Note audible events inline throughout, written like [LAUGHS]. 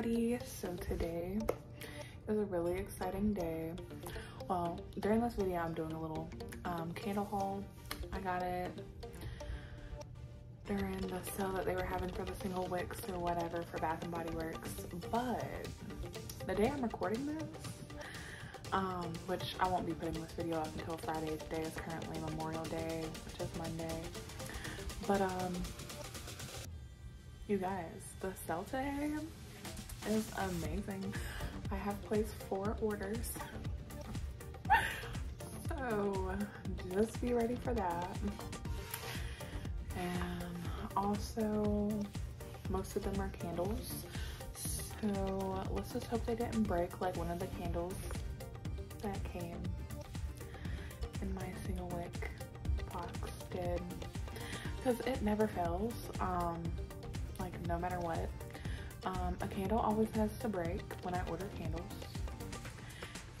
everybody. So today is a really exciting day. Well during this video i'm doing a little um, candle haul. I got it during the sale that they were having for the single wicks or whatever for bath and body works. But the day i'm recording this um, which i won't be putting this video up until friday. Today is currently memorial day which is monday. But um you guys the sale today is amazing. I have placed four orders. So just be ready for that. And also most of them are candles. So let's just hope they didn't break like one of the candles that came in my single wick box did. Because it never fails. Um, like no matter what um, a candle always has to break when I order candles.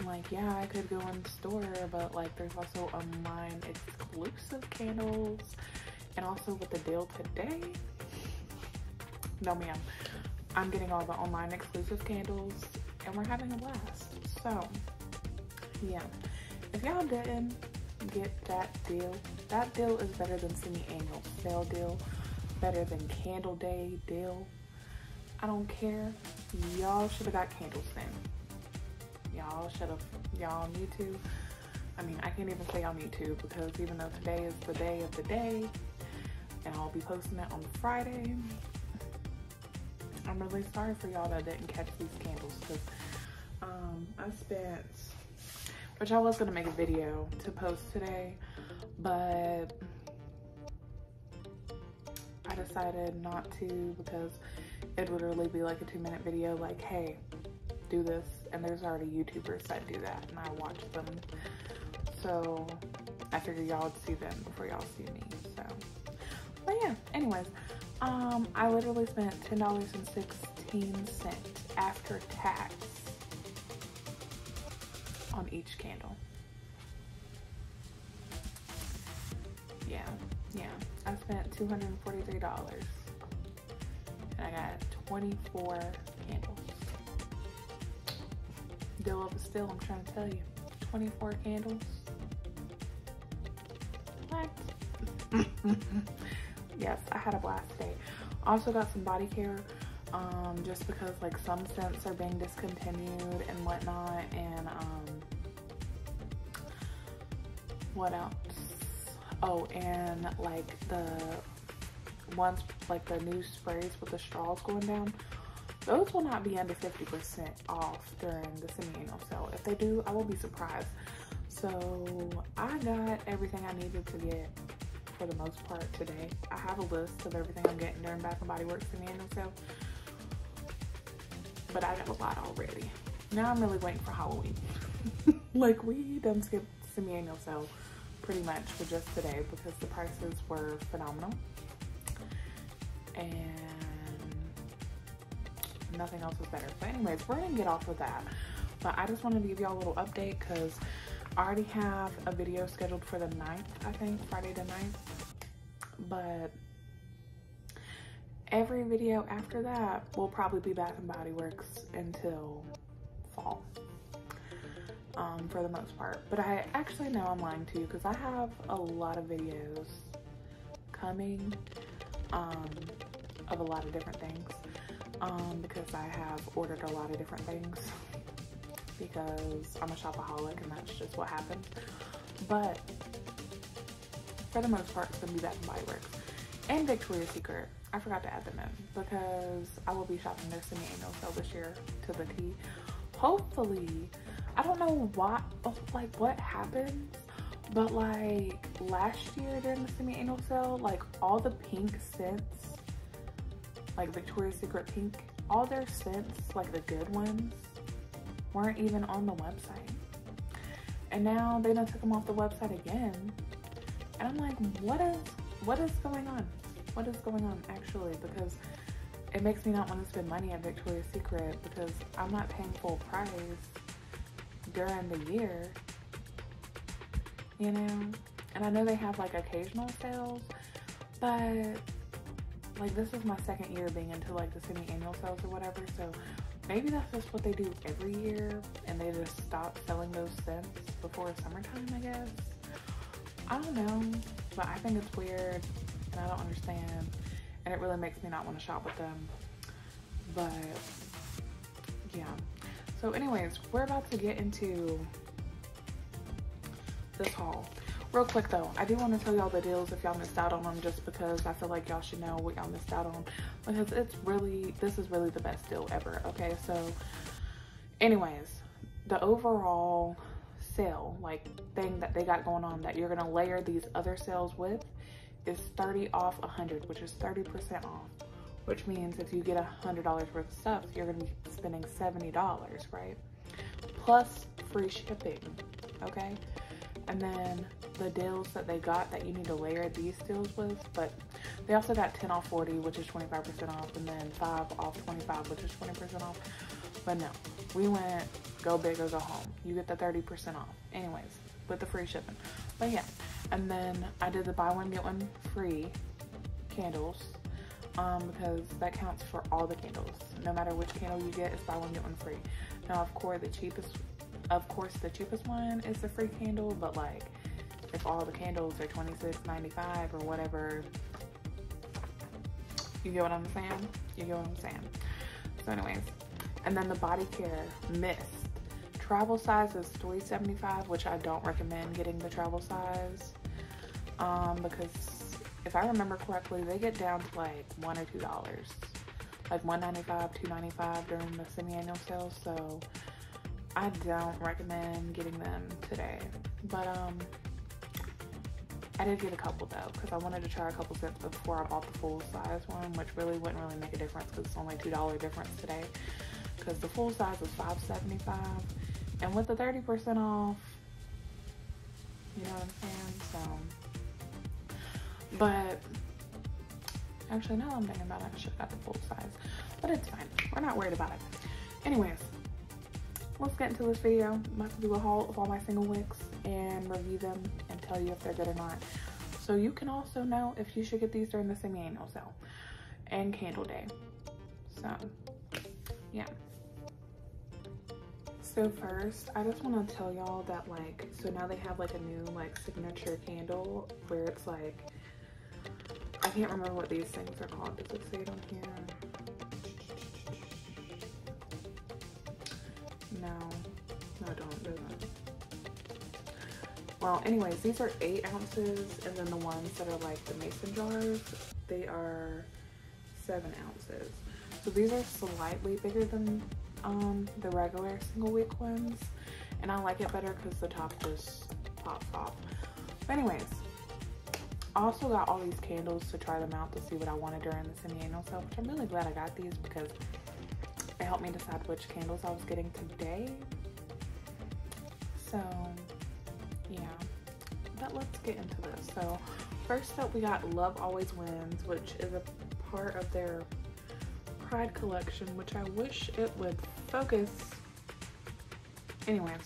Like, yeah, I could go in the store, but like there's also online exclusive candles. And also with the deal today, [LAUGHS] no ma'am, I'm getting all the online exclusive candles and we're having a blast. So yeah, if y'all didn't get that deal, that deal is better than semi-annual sale deal, better than candle day deal I don't care. Y'all should have got candles then. Y'all should have. Y'all need to. I mean, I can't even say y'all need to because even though today is the day of the day and I'll be posting it on Friday, I'm really sorry for y'all that didn't catch these candles because um, I spent, which I was going to make a video to post today, but I decided not to because it would literally be like a two minute video like, hey, do this. And there's already YouTubers that do that and I watch them. So I figured y'all would see them before y'all see me. So, but yeah, anyways, um, I literally spent $10.16 after tax on each candle. Yeah, yeah, I spent $243 and I got 24 candles. Of a still, I'm trying to tell you. 24 candles. What? [LAUGHS] yes, I had a blast today. Also got some body care um, just because like some scents are being discontinued and whatnot and um, what else? Oh, and like the ones like the new sprays with the straws going down, those will not be under 50% off during the semi-annual sale. If they do, I will be surprised. So I got everything I needed to get for the most part today. I have a list of everything I'm getting during Bath & Body Works semi-annual sale. But I got a lot already. Now I'm really waiting for Halloween. [LAUGHS] like we done skipped semi-annual sale pretty much for just today because the prices were phenomenal and nothing else was better. But anyways, we're gonna get off of that. But I just wanted to give y'all a little update because I already have a video scheduled for the 9th, I think, Friday the 9th. But every video after that will probably be Bath and Body Works until fall. Um, for the most part. But I actually know I'm lying to you because I have a lot of videos coming um, of a lot of different things um, because I have ordered a lot of different things because I'm a shopaholic and that's just what happens. But for the most part, it's gonna be Bath and Body Works and Victoria's Secret. I forgot to add them in because I will be shopping their semi-annual sale this year to the T. Hopefully, I don't know what, like what happens but like last year during the semi-annual sale, like all the pink scents, like Victoria's Secret pink, all their scents, like the good ones, weren't even on the website. And now they done took them off the website again. And I'm like, what is what is going on? What is going on actually? Because it makes me not want to spend money at Victoria's Secret because I'm not paying full price during the year you know? And I know they have like occasional sales, but like this is my second year being into like the semi-annual sales or whatever. So maybe that's just what they do every year and they just stop selling those scents before summertime, I guess. I don't know, but I think it's weird and I don't understand and it really makes me not want to shop with them. But yeah. So anyways, we're about to get into this haul. Real quick though, I do want to tell y'all the deals if y'all missed out on them just because I feel like y'all should know what y'all missed out on because it's really, this is really the best deal ever. Okay, so anyways, the overall sale, like thing that they got going on that you're gonna layer these other sales with is 30 off 100, which is 30% off, which means if you get a $100 worth of stuff, you're gonna be spending $70, right? Plus free shipping, okay? And then the deals that they got that you need to layer these deals with, but they also got 10 off 40, which is 25% off, and then 5 off 25, which is 20% off. But no, we went go big or go home. You get the 30% off. Anyways, with the free shipping. But yeah, and then I did the buy one, get one free candles um, because that counts for all the candles. No matter which candle you get, it's buy one, get one free. Now, of course, the cheapest, of course, the cheapest one is the free candle, but like if all the candles are $26.95 or whatever. You get what I'm saying? You get what I'm saying? So anyways, and then the body care mist. Travel size is $3.75, which I don't recommend getting the travel size. Um, because if I remember correctly, they get down to like one or two dollars. Like $1.95, $2.95 during the semi-annual sales. So I don't recommend getting them today. But um I did get a couple though, because I wanted to try a couple scents before I bought the full size one, which really wouldn't really make a difference because it's only $2 difference today. Because the full size is $5.75. And with the 30% off, you know what I'm saying? So, but actually now I'm thinking about it, I should have got the full size, but it's fine. We're not worried about it. Anyways, let's get into this video. I'm about to do a haul of all my single wicks and review them and tell you if they're good or not. So you can also know if you should get these during the semi-annual sale and candle day. So yeah. So first, I just want to tell y'all that like, so now they have like a new like signature candle where it's like, I can't remember what these things are called. Does it say it on here? No, no, don't, doesn't. Well, anyways, these are eight ounces, and then the ones that are like the mason jars, they are seven ounces. So these are slightly bigger than um, the regular single wick ones, and I like it better because the top just pops off. But anyways, I also got all these candles to try them out to see what I wanted during the semi-annual sale, which I'm really glad I got these because it helped me decide which candles I was getting today. So yeah, but let's get into this. So first up we got Love Always Wins, which is a part of their Pride collection, which I wish it would focus. Anyways. [SIGHS]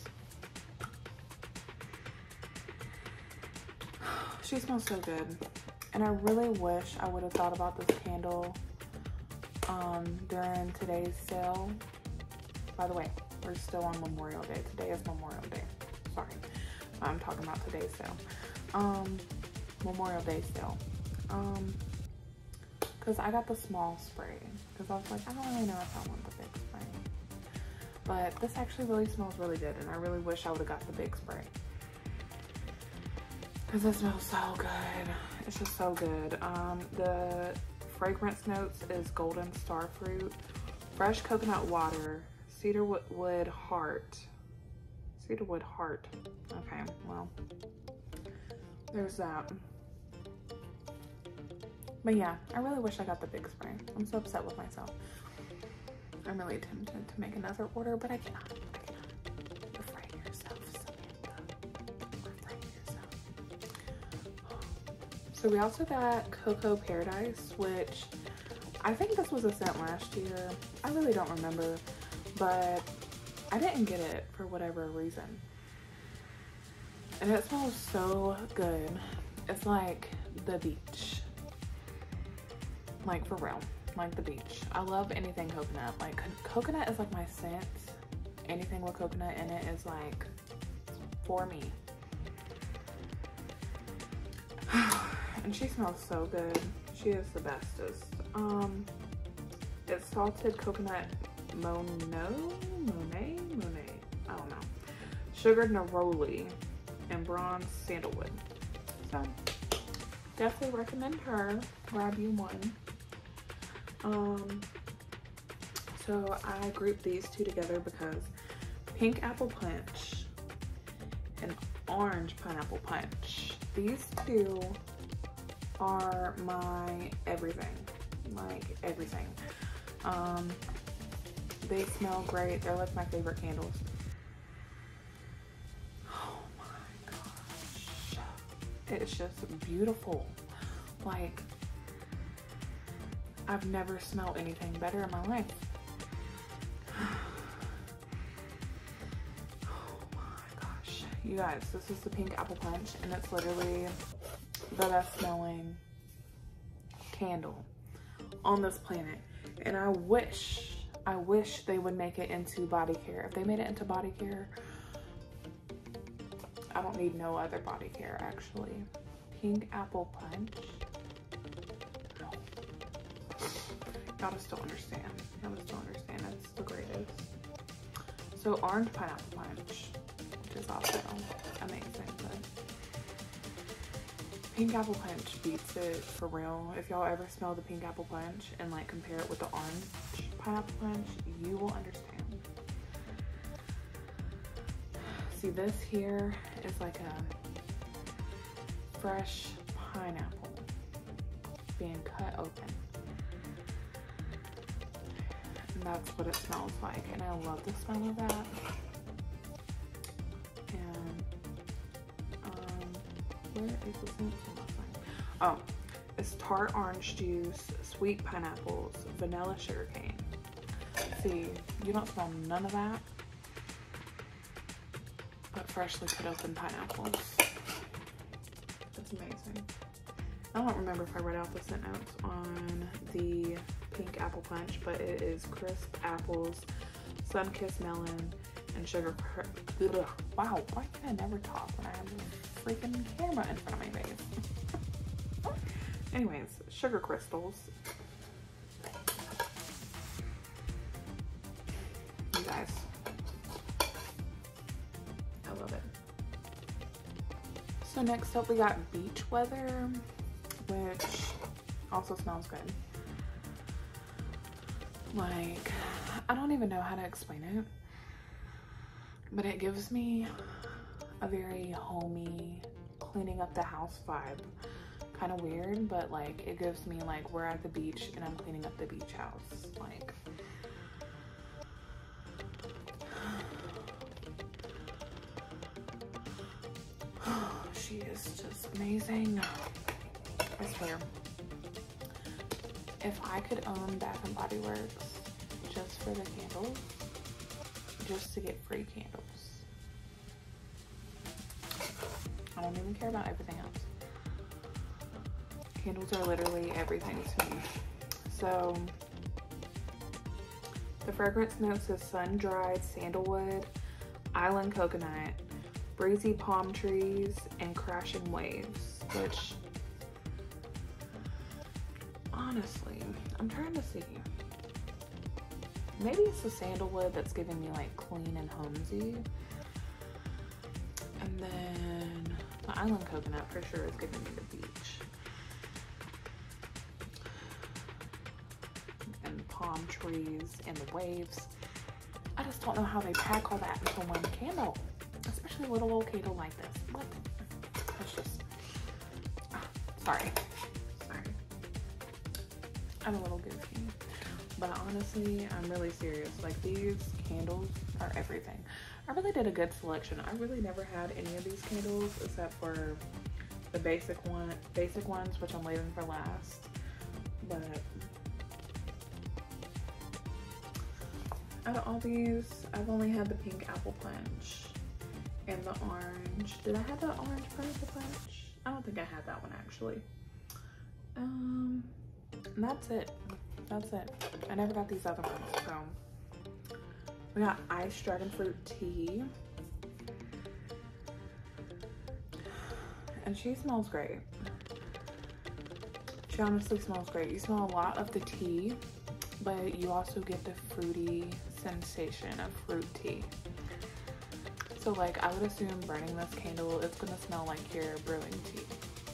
She smells so good. And I really wish I would have thought about this candle um, during today's sale. By the way, we're still on Memorial Day. Today is Memorial Day. Sorry. I'm talking about today's sale. Um, Memorial Day sale. Um, cause I got the small spray because I was like, I don't really know if I want the big spray. But this actually really smells really good and I really wish I would have got the big spray. Cause it smells so good. It's just so good. Um, the fragrance notes is golden star fruit, fresh coconut water, cedarwood heart, cedarwood heart. Okay, well, there's that. But yeah, I really wish I got the big spray. I'm so upset with myself. I'm really tempted to make another order, but. I cannot. So we also got Coco Paradise, which I think this was a scent last year. I really don't remember, but I didn't get it for whatever reason. And it smells so good. It's like the beach like for real. like the beach. I love anything coconut. Like coconut is like my scent. Anything with coconut in it is like for me. And she smells so good. She is the bestest. Um, it's salted coconut Mono, Monet, Monet, I don't know. Sugared neroli and bronze sandalwood. So definitely recommend her. Grab you one. Um, so I grouped these two together because pink apple punch and orange pineapple punch. These two are my everything, like everything. Um, they smell great. They're like my favorite candles. Oh my gosh. It's just beautiful. Like, I've never smelled anything better in my life. [SIGHS] Oh my gosh. You guys, this is the pink apple punch and it's literally the best smelling candle on this planet. And I wish, I wish they would make it into body care. If they made it into body care, I don't need no other body care actually. Pink apple punch. Y'all just don't understand. Y'all just don't understand. It's the greatest. So orange pineapple punch, which is also amazing. But pink apple punch beats it for real. If y'all ever smell the pink apple punch and like compare it with the orange pineapple punch, you will understand. See this here is like a fresh pineapple being cut open. And that's what it smells like. And I love the smell of that. Where is the scent Oh, it's tart orange juice, sweet pineapples, vanilla sugarcane. See, you don't smell none of that, but freshly cut open pineapples. That's amazing. I don't remember if I read out the scent notes on the pink apple punch, but it is crisp apples, sun-kissed melon, and sugar. Wow, why can I never talk when I have a freaking camera in front of my face? Anyways, sugar crystals. You guys, I love it. So next up we got beach weather, which also smells good. Like, I don't even know how to explain it, but it gives me a very homey, cleaning up the house vibe. Kind of weird, but like it gives me like we're at the beach and I'm cleaning up the beach house. Like, [SIGHS] she is just amazing. I swear if I could own Bath and Body Works just for the candles, just to get free candles. Don't even care about everything else. Candles are literally everything to me. So the fragrance notes is sun-dried sandalwood, island coconut, breezy palm trees, and crashing waves, which honestly, I'm trying to see. Maybe it's the sandalwood that's giving me like clean and homesy. And then the island coconut for sure is giving me the beach. And the palm trees and the waves. I just don't know how they pack all that into one candle. Especially a little candle like this. What? That's just, ah, sorry. I'm a little goofy. But honestly, I'm really serious. Like these candles are everything. I really did a good selection. I really never had any of these candles except for the basic one, basic ones, which I'm leaving for last. But out of all these, I've only had the pink apple punch and the orange. Did I have the orange pineapple punch? I don't think I had that one actually. Um, that's it. That's it. I never got these other ones, so. We got iced dragon fruit tea. And she smells great. She honestly smells great. You smell a lot of the tea, but you also get the fruity sensation of fruit tea. So like I would assume burning this candle, it's gonna smell like you're brewing tea,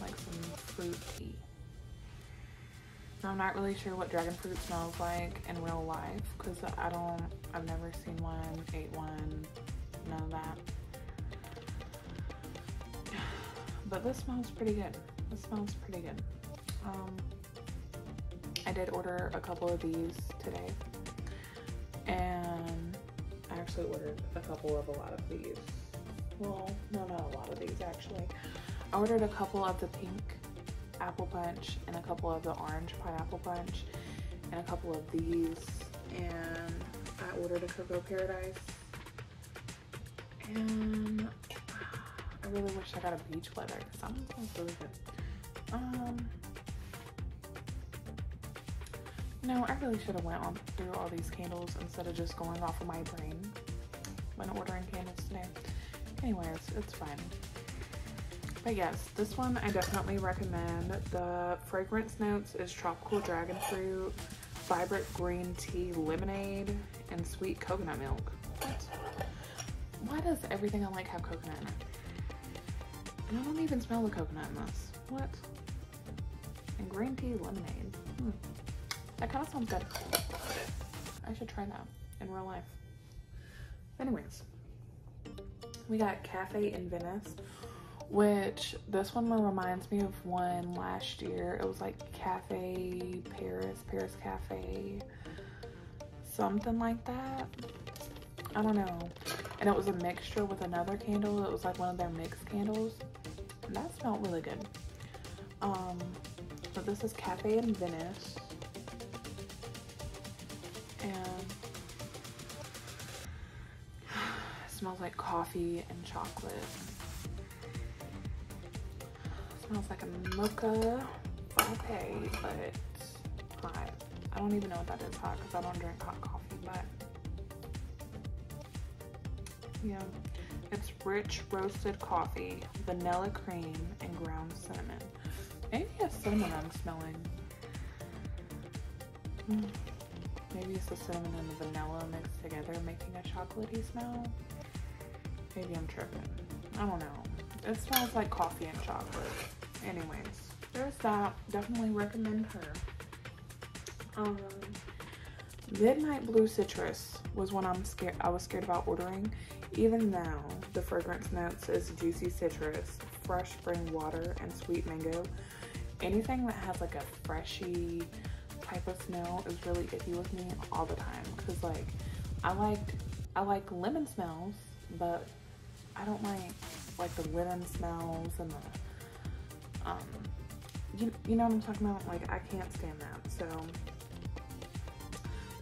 like some fruit tea. I'm not really sure what dragon fruit smells like in real life because I don't, I've never seen one, ate one, none of that. [SIGHS] But this smells pretty good. This smells pretty good. Um, I did order a couple of these today and I actually ordered a couple of a lot of these. Well, no, not a lot of these actually. I ordered a couple of the pink apple punch and a couple of the orange pineapple punch and a couple of these and I ordered a coco paradise and I really wish I got a beach weather one smells really good. Um, no, I really should have went on through all these candles instead of just going off of my brain when ordering candles today. Anyways, it's fine. But yes, this one I definitely recommend. The fragrance notes is tropical dragon fruit, vibrant green tea, lemonade, and sweet coconut milk. What? Why does everything I like have coconut in it? And I don't even smell the coconut in this. What? And green tea lemonade. Hmm. That kind of sounds good. I should try that in real life. Anyways, we got Cafe in Venice, which this one reminds me of one last year. It was like Cafe Paris, Paris Cafe, something like that. I don't know. And it was a mixture with another candle. It was like one of their mixed candles. And that smelled really good. Um, but this is Cafe in Venice. And [SIGHS] smells like coffee and chocolate. Smells like a mocha latte, but hot. I don't even know what that is hot because I don't drink hot coffee, but yeah. It's rich roasted coffee, vanilla cream, and ground cinnamon. Maybe it's cinnamon I'm smelling. Mm. Maybe it's the cinnamon and the vanilla mixed together making a chocolatey smell. Maybe I'm tripping. I don't know. It smells like coffee and chocolate. Anyways, there's that. Definitely recommend her. Um, Midnight Blue Citrus was one I'm scared. I was scared about ordering. Even now, the fragrance notes is juicy citrus, fresh spring water, and sweet mango. Anything that has like a freshy type of smell is really iffy with me all the time. Cause like I like I like lemon smells, but I don't like like the lemon smells and the um you, you know what I'm talking about? Like I can't stand that. So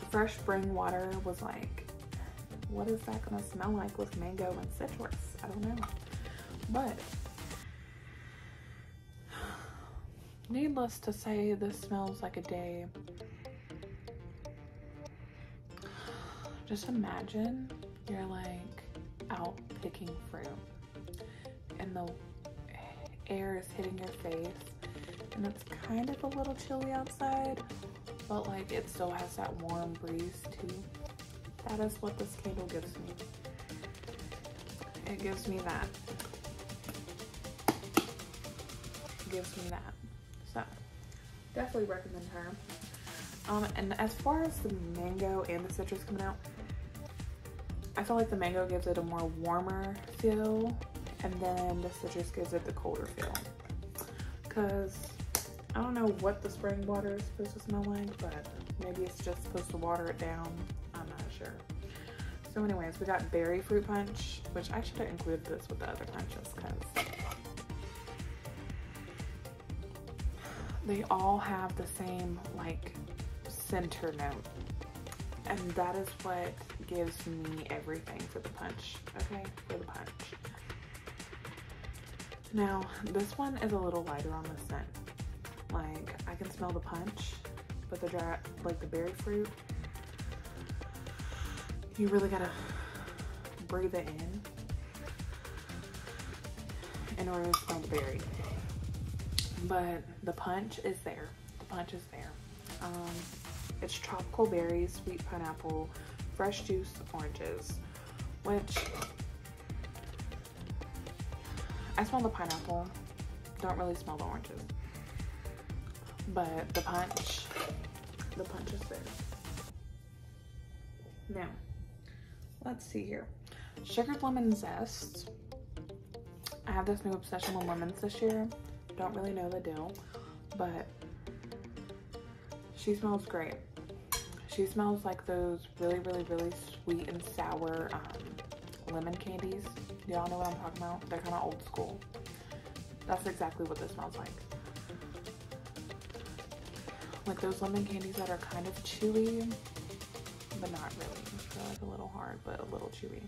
the fresh spring water was like, what is that gonna smell like with mango and citrus? I don't know. But needless to say, this smells like a day. Just imagine you're like out picking fruit and the air is hitting your face and it's kind of a little chilly outside, but like it still has that warm breeze too. That is what this candle gives me. It gives me that. It gives me that. So definitely recommend her. Um, and as far as the mango and the citrus coming out, I feel like the mango gives it a more warmer feel and then the citrus gives it the colder feel. Cause I don't know what the spring water is supposed to smell like, but maybe it's just supposed to water it down. I'm not sure. So anyways, we got berry fruit punch, which I should have included this with the other punches because they all have the same like center note. And that is what gives me everything for the punch, okay? For the punch. Now, this one is a little lighter on the scent. Like, I can smell the punch but the dry, like the berry fruit, you really gotta breathe it in in order to smell the berry. But the punch is there. The punch is there. Um, it's tropical berries, sweet pineapple, fresh juice oranges, which I smell the pineapple, don't really smell the oranges. But the punch, the punch is there. Now, let's see here. Sugared lemon zest. I have this new obsession with lemons this year. Don't really know the deal, but she smells great. She smells like those really, really, really sweet and sour um, lemon candies. Y'all know what I'm talking about? They're kind of old school. That's exactly what this smells like. Like those lemon candies that are kind of chewy, but not really. They're like a little hard, but a little chewy.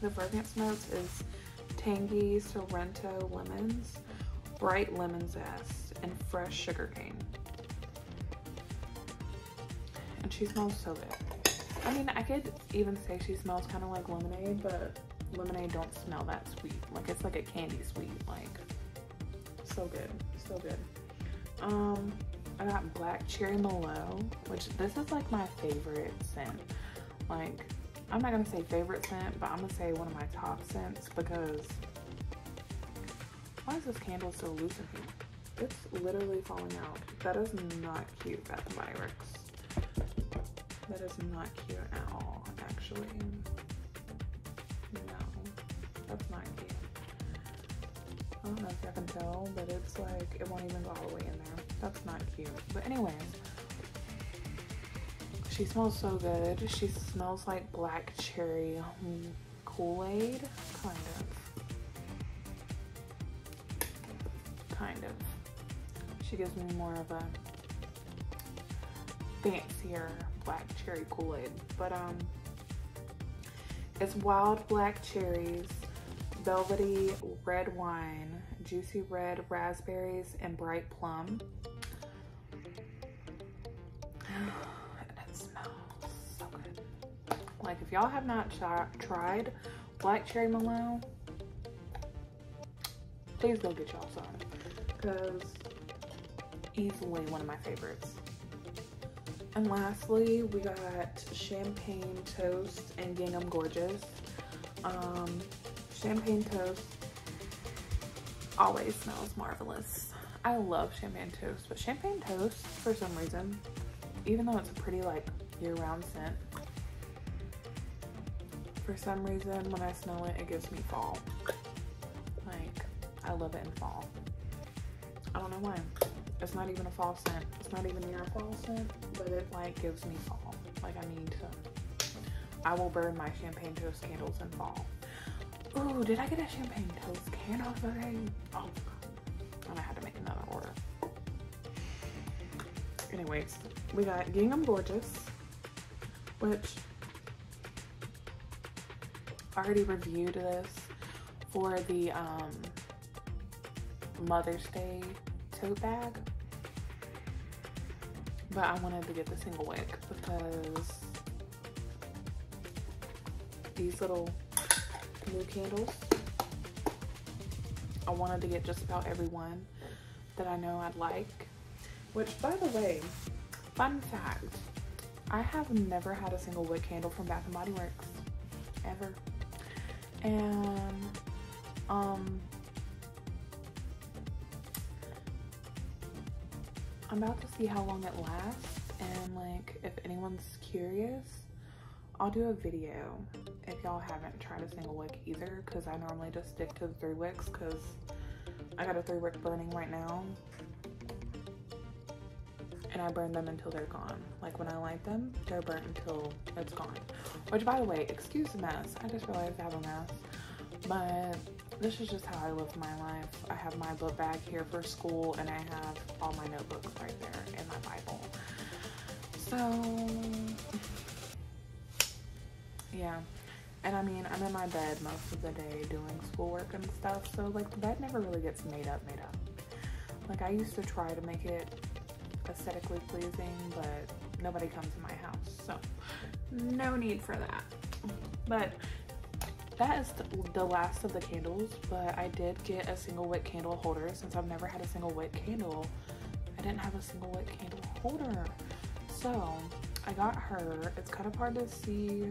The fragrance notes is tangy Sorrento lemons, bright lemon zest, and fresh sugar cane. And she smells so good. I mean, I could even say she smells kind of like lemonade, but lemonade don't smell that sweet. Like it's like a candy sweet, like so good, so good. Um, I got black cherry Merlot, which this is like my favorite scent. Like, I'm not gonna say favorite scent, but I'm gonna say one of my top scents because why is this candle so loose in here? It's literally falling out. That is not cute, and Body Works. That is not cute at all, actually. That's not cute. I don't know if you can tell, but it's like, it won't even go all the way in there. That's not cute. But anyways, she smells so good. She smells like black cherry Kool-Aid, kind of. Kind of. She gives me more of a fancier black cherry Kool-Aid. But um, it's wild black cherries, velvety red wine, juicy red raspberries, and bright plum. [SIGHS] And it smells so good. Like if y'all have not tried black cherry Merlot, please go get y'all some because easily one of my favorites. And lastly, we got Champagne Toast and Gingham Gorgeous. Um, champagne Toast always smells marvelous. I love Champagne Toast, but Champagne Toast, for some reason, even though it's a pretty like year-round scent, for some reason when I smell it, it gives me fall. Like, I love it in fall. I don't know why. It's not even a fall scent. It's not even near a fall scent, but it like gives me fall. Like I need to, I will burn my champagne toast candles in fall. Ooh, did I get a champagne toast candle today? Oh, and I had to make another order. Anyways, we got Gingham Gorgeous, which I already reviewed this for the um, Mother's Day tote bag but I wanted to get the single wick because these little new candles, I wanted to get just about every one that I know I'd like. Which, by the way, fun fact, I have never had a single wick candle from Bath & Body Works, ever. And, um, I'm about to see how long it lasts and like if anyone's curious, I'll do a video if y'all haven't tried a single wick either because I normally just stick to the three wicks because I got a three wick burning right now and I burn them until they're gone. Like when I light them, they're burnt until it's gone. Which by the way, excuse the mess. I just realized I have a mess. But this is just how I live my life. I have my book bag here for school and I have all my notebooks right there and my Bible. So, yeah. And I mean, I'm in my bed most of the day doing schoolwork and stuff, so like the bed never really gets made up, made up. Like I used to try to make it aesthetically pleasing, but nobody comes to my house. So no need for that. But that is the last of the candles, but I did get a single wick candle holder since I've never had a single wick candle. I didn't have a single wick candle holder. So I got her. It's kind of hard to see,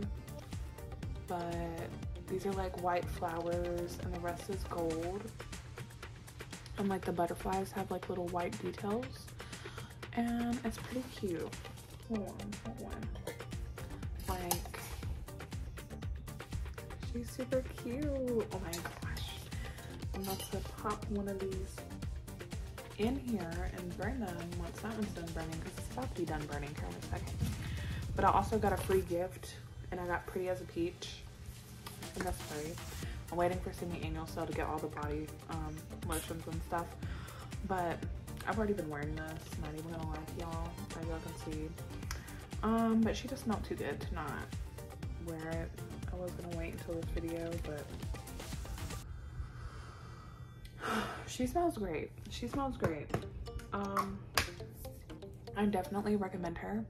but these are like white flowers and the rest is gold. And like the butterflies have like little white details. And it's pretty cute. Hold on, hold. Like, she's super cute. Oh my gosh. I'm about to pop one of these in here and burn them once that one's done burning because it's about to be done burning here in a second. But I also got a free gift and I got Pretty as a Peach and that's free. I'm waiting for Semi-Annual Sale to get all the body um, lotions and stuff. But I've already been wearing this, not even gonna lie to y'all, as y'all can see. Um, but she just smelled too good to not wear it. I was gonna wait until this video, but [SIGHS] she smells great. She smells great. Um, I definitely recommend her.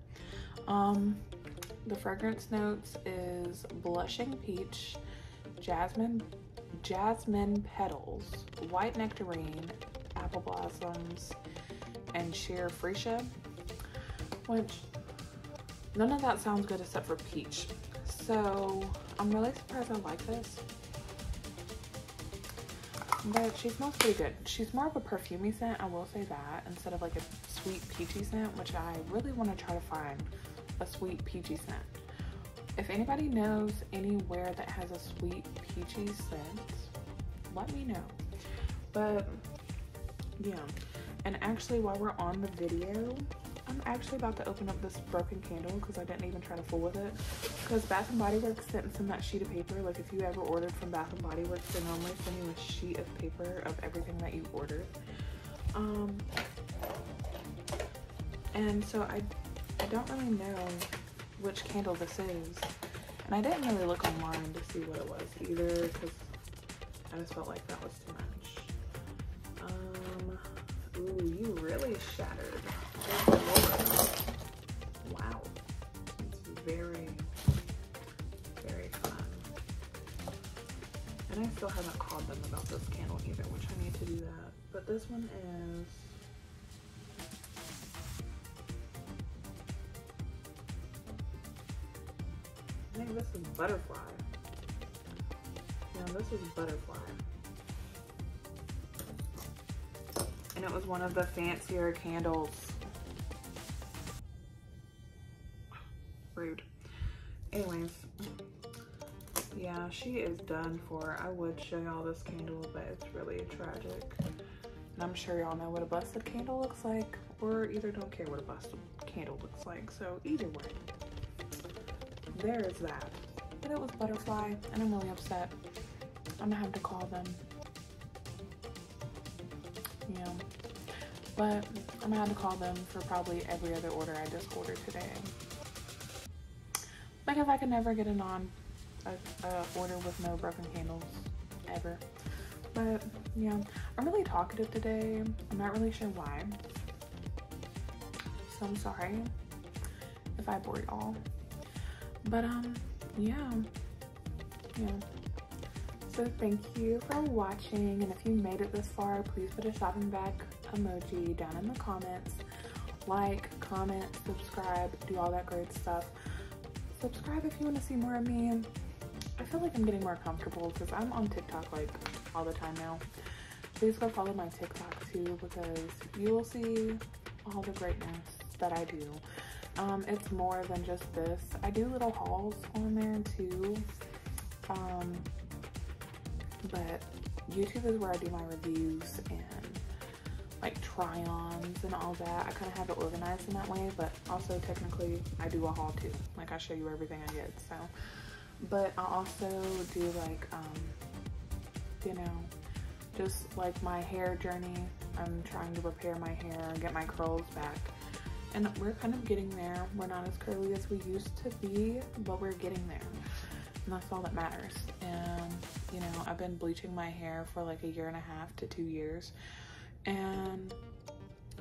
Um, the fragrance notes is blushing peach, jasmine, jasmine petals, white nectarine, apple blossoms, and sheer freesia, which none of that sounds good except for peach. So I'm really surprised I like this. But she smells pretty good. She's more of a perfumey scent, I will say that, instead of like a sweet peachy scent, which I really want to try to find a sweet peachy scent. If anybody knows anywhere that has a sweet peachy scent, let me know. But yeah, and actually while we're on the video, I'm actually about to open up this broken candle because I didn't even try to fool with it. Because Bath & Body Works sent some that sheet of paper. Like if you ever ordered from Bath & Body Works, they normally send you a sheet of paper of everything that you ordered. Um, and so I, I don't really know which candle this is. And I didn't really look online to see what it was either because I just felt like that was too much. Um, ooh, you really shattered. Wow. It's very, very fun. And I still haven't called them about this candle either, which I need to do that. But this one is this is butterfly. Yeah, this is butterfly. And it was one of the fancier candles. Rude. Anyways, yeah, she is done for. I would show y'all this candle, but it's really tragic. And I'm sure y'all know what a busted candle looks like, or either don't care what a busted candle looks like. So either way, there is that. But it was butterfly, and I'm really upset. I'm gonna have to call them. Yeah. But I'm gonna have to call them for probably every other order I just ordered today. Because I could never get a non a, a order with no broken candles ever. But yeah, I'm really talkative today. I'm not really sure why. So I'm sorry if I bore y'all. But um, yeah, yeah. So thank you for watching, and if you made it this far, please put a shopping bag emoji down in the comments. Like, comment, subscribe, do all that great stuff. Subscribe if you want to see more of me. I feel like I'm getting more comfortable because I'm on TikTok like all the time now. Please go follow my TikTok too because you will see all the greatness that I do. Um, it's more than just this. I do little hauls on there too. Um, but YouTube is where I do my reviews and like try-ons and all that. I kind of have it organized in that way, but also technically I do a haul too. Like I show you everything I get, so. But I also do like, um, you know, just like my hair journey. I'm trying to repair my hair, get my curls back. And we're kind of getting there. We're not as curly as we used to be, but we're getting there. And that's all that matters. And, you know, I've been bleaching my hair for like a year and a half to two years. And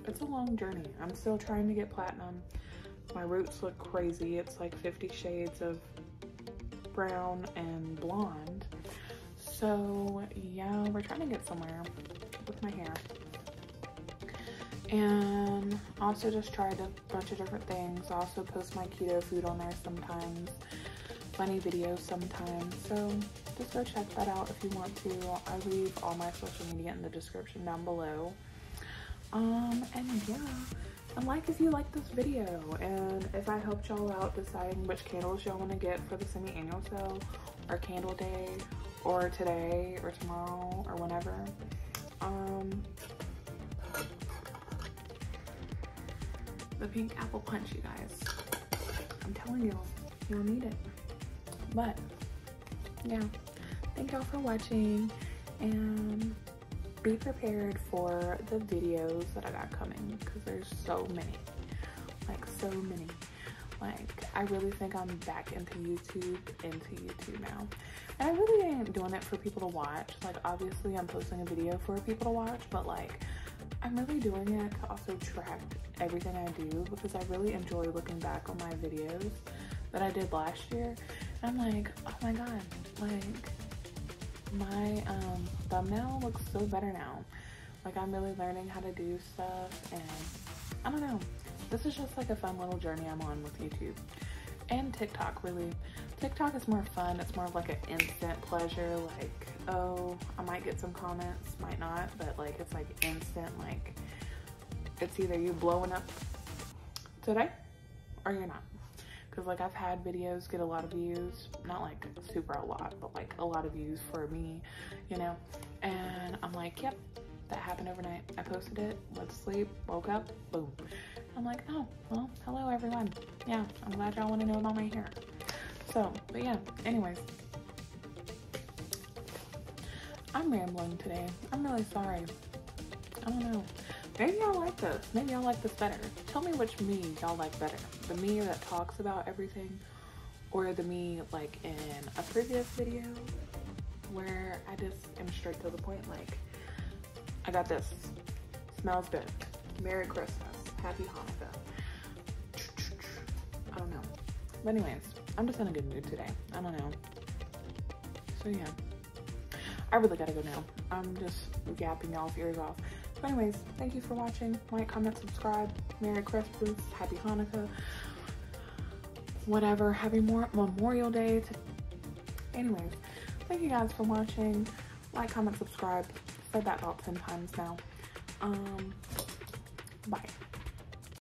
it's a long journey. I'm still trying to get platinum. My roots look crazy. It's like 50 shades of brown and blonde. So yeah, we're trying to get somewhere with my hair. And also just tried a bunch of different things. I also post my keto food on there sometimes. Funny videos sometimes. So just go check that out if you want to. I leave all my social media in the description down below. Um, and yeah, and like if you like this video and if I helped y'all out deciding which candles y'all want to get for the semi-annual sale or candle day or today or tomorrow or whenever. Um, the pink apple punch, you guys. I'm telling y'all, you'll need it. But yeah, thank y'all for watching and be prepared for the videos that I got coming because there's so many, like so many. Like I really think I'm back into YouTube, into YouTube now. And I really ain't doing it for people to watch. Like obviously I'm posting a video for people to watch, but like I'm really doing it to also track everything I do because I really enjoy looking back on my videos that I did last year. And I'm like, oh my god, like my um, thumbnail looks so better now. Like I'm really learning how to do stuff and I don't know. This is just like a fun little journey I'm on with YouTube and TikTok really. TikTok is more fun. It's more of like an instant pleasure. Like, oh, I might get some comments, might not, but like it's like instant. Like it's either you blowing up today or you're not because like I've had videos get a lot of views, not like super a lot, but like a lot of views for me, you know, and I'm like, yep, that happened overnight. I posted it, went to sleep, woke up, boom. I'm like, oh, well, hello everyone. Yeah, I'm glad y'all want to know about my hair. So, but yeah, anyways. I'm rambling today. I'm really sorry. I don't know. Maybe y'all like this. Maybe y'all like this better. Tell me which me y'all like better. The me that talks about everything or the me like in a previous video where I just am straight to the point like I got this. Smells good. Merry Christmas. Happy Hanukkah. I don't know. But anyways, I'm just in a good mood today. I don't know. So yeah. I really gotta go now. I'm just gapping y'all's ears off. But anyways, thank you for watching. Like, comment, subscribe. Merry Christmas. Happy Hanukkah. Whatever. Happy Memorial Day. Anyways, thank you guys for watching. Like, comment, subscribe. Said that about 10 times now. Um,